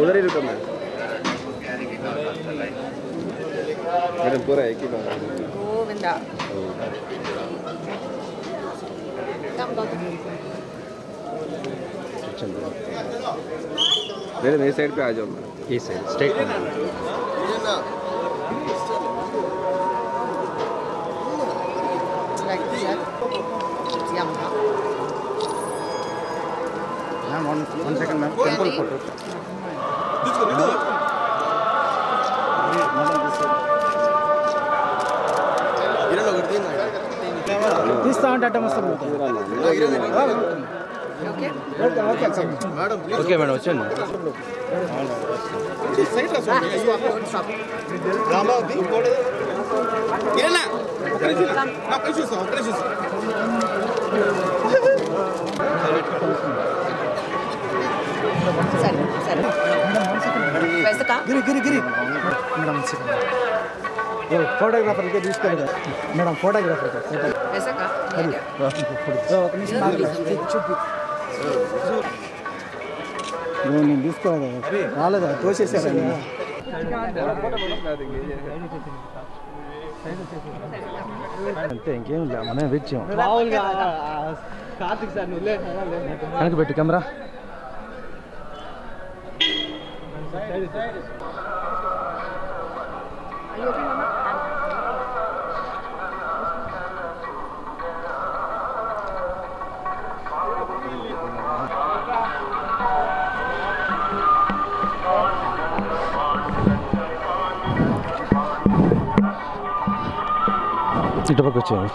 उधर ही रुको मैं मैडम पूरा एक ही बात गोविंदा कम गौतम चलो मेरे मेरे साइड पे आ जाओ मैं ये side straight like that yamma ma'am one one second ma'am temple photo తీస్తా అంటే అడ్డం వస్తాం okay ఓకే మేడం వచ్చాను don't stop సరే సరే వెసకా గిరి గిరి గిరి మేడం ఫోటోగ్రాఫర్ ఇంకా తీసుకోండి మేడం ఫోటోగ్రాఫర్ ఫోటో వెసకా ఒక నిమిషం ఆగు. చూపి ఇదిగో నేను తీసుకోలేదు రాలేదా తోసేసారా నేను? అంతే ఇంకేం లే మనం వెయిట్ చేయం వెనక్కి এটা পাচ্ছি আমি